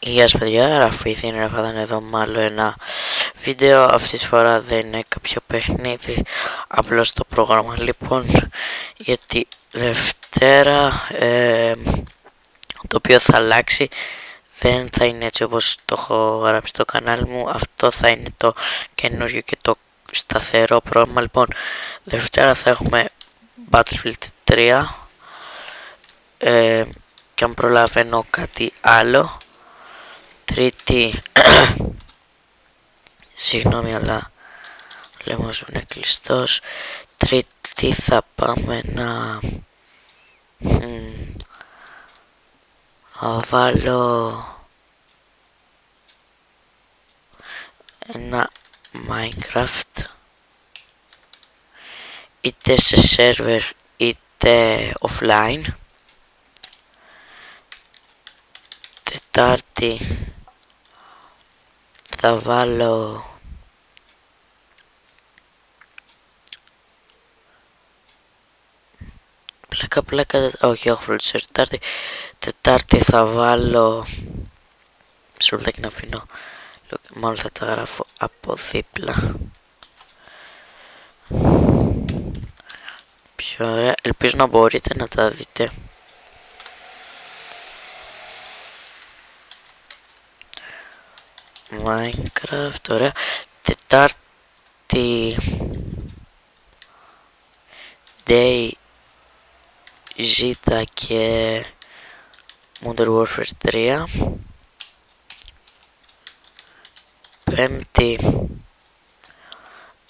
Γεια σας παιδιά, Ραφίθ είναι Ραφάδαν εδώ με άλλο ένα βίντεο. Αυτή τη φορά δεν είναι κάποιο παιχνίδι Απλώς το πρόγραμμα. Λοιπόν Γιατί Δευτέρα ε, Το οποίο θα αλλάξει Δεν θα είναι έτσι όπως το έχω γράψει στο κανάλι μου. Αυτό θα είναι το καινούριο και το σταθερό πρόγραμμα. Λοιπόν Δευτέρα θα έχουμε Battlefield 3 ε, και αν προλαβαίνω κάτι άλλο Τρίτη. Συγγνώμη αλλά Λέμος είναι κλειστός. Τρίτη θα πάμε να βάλω ένα Minecraft. Είτε σε server είτε offline. Τετάρτη θα βάλω πλάκα πλάκα όχι έχω φροντίσει Τετάρτη. Τετάρτη θα βάλω μισό λεπτάκι να αφήνω. Μάλλον θα τα γράφω από δίπλα. Πιο ωραία. Ελπίζω να μπορείτε να τα δείτε Minecraft, ωραία. Τετάρτη Day Z και Modern Warfare 3 Πέμπτη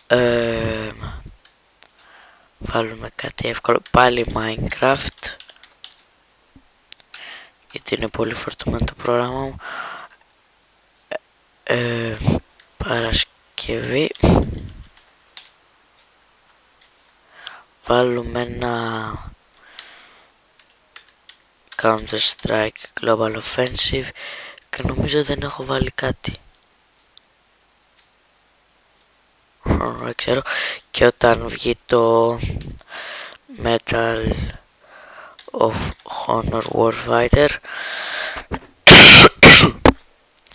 ε, Βάλουμε κάτι εύκολο. Πάλι Minecraft. Γιατί είναι πολύ φορτωμένο το πρόγραμμα μου ε, Παρασκευή βάλουμε ένα Counter Strike Global Offensive και νομίζω δεν έχω βάλει κάτι δεν ξέρω και όταν βγει το Metal of Honor Warfighter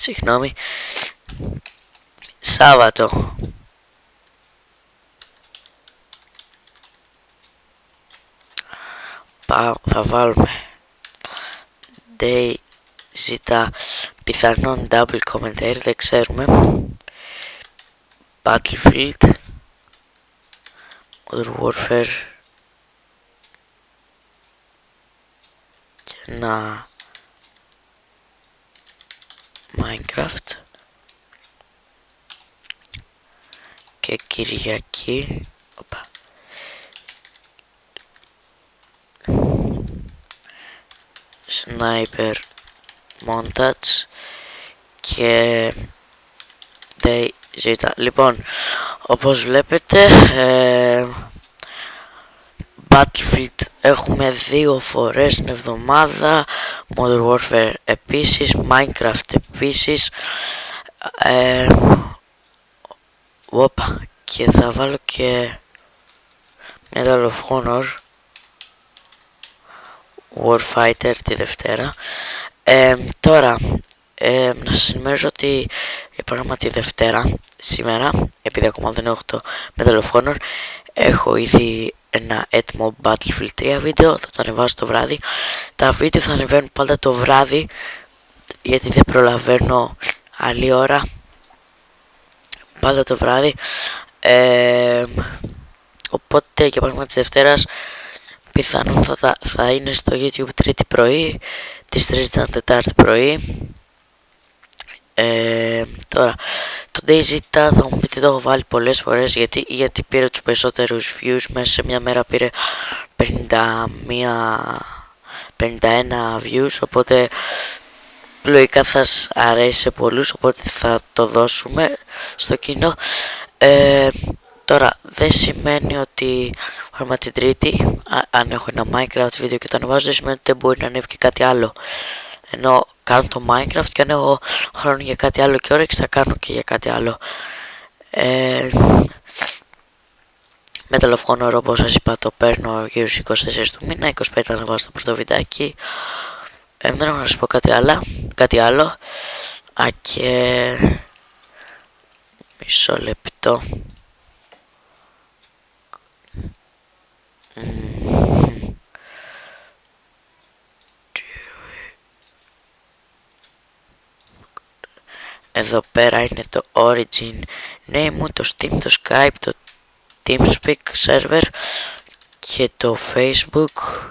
Συγγνώμη. Σάββατο. Πα, θα βάλουμε day ζητά πιθανόν double commentary δεν ξέρουμε Battlefield Modern Warfare και να Minecraft και Κυριακή Οπα. Sniper Montage και Day Z. Λοιπόν, όπως βλέπετε ε, Battlefield έχουμε δύο φορές την εβδομάδα Modern Warfare επίσης Minecraft επίσης ε, οπα, και θα βάλω και Medal of Honor Warfighter τη Δευτέρα ε, τώρα ε, να σας ενημερώσω ότι για παράδειγμα τη Δευτέρα σήμερα επειδή ακόμα δεν έχω το Medal of Honor έχω ήδη ένα έτοιμο Battlefield 3 βίντεο, θα το ανεβάσω το βράδυ. Τα βίντεο θα ανεβαίνουν πάντα το βράδυ, γιατί δεν προλαβαίνω άλλη ώρα. Πάντα το βράδυ. Ε, οπότε για παράδειγμα της Δευτέρας πιθανόν θα, θα είναι στο YouTube τρίτη πρωί, της τρίτης τετάρτη πρωί. Ε, τώρα, το DayZ θα μου πείτε το έχω βάλει πολλές φορές γιατί, γιατί πήρε τους περισσότερους views μέσα σε μια μέρα πήρε 51, 51 views οπότε λογικά θα σας αρέσει σε πολλούς οπότε θα το δώσουμε στο κοινό ε, τώρα δεν σημαίνει ότι πράγμα την τρίτη αν έχω ένα minecraft βίντεο και το ανεβάζω δεν σημαίνει ότι δεν μπορεί να ανέβει και κάτι άλλο ενώ κάνω το Minecraft και αν έχω χρόνο για κάτι άλλο και όρεξη θα κάνω και για κάτι άλλο. Ε, με το Honor όπως σας είπα το παίρνω γύρω στις 24 του μήνα, 25 θα βάζω το πρώτο βιντεάκι. Ε, δεν έχω να σας πω κάτι άλλο. κάτι άλλο. Α, και... Μισό λεπτό. Εδώ πέρα είναι το origin name μου, το Steam, το Skype, το TeamSpeak server και το Facebook.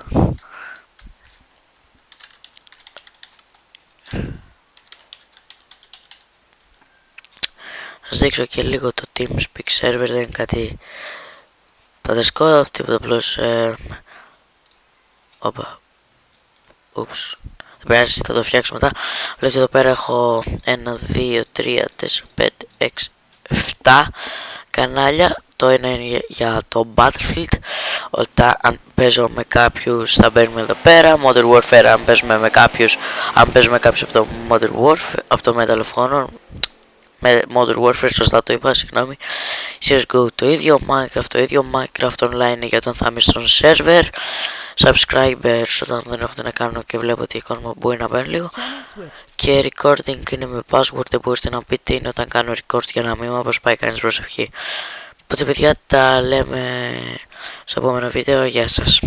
Σας δείξω και λίγο το TeamSpeak server, δεν είναι κάτι φανταστικό, τίποτα απλώς... Ε, όπα, ούψ, δεν πειράζει, θα το φτιάξω μετά. Βλέπετε εδώ πέρα έχω 1, 2, 3, 4, 5, 6, 7 κανάλια. Το ένα είναι για το Battlefield. Όταν αν παίζω με κάποιους θα μπαίνουμε εδώ πέρα. Modern Warfare αν παίζουμε με κάποιους, αν παίζουμε κάποιους από το Modern Warfare, από το Medal of Honor. Με Modern Warfare, σωστά το είπα, συγγνώμη. CSGO το ίδιο, Minecraft το ίδιο, Minecraft Online για τον θα είμαι στον server. Subscribers όταν δεν έχω τι να κάνω και βλέπω ότι η εικόνα μου μπορεί να παίρνει λίγο. Και recording είναι με password δεν μπορείτε να πείτε είναι όταν κάνω record για να μην μου αποσπάει κανείς προσευχή. Οπότε παιδιά τα λέμε στο επόμενο βίντεο. Γεια σας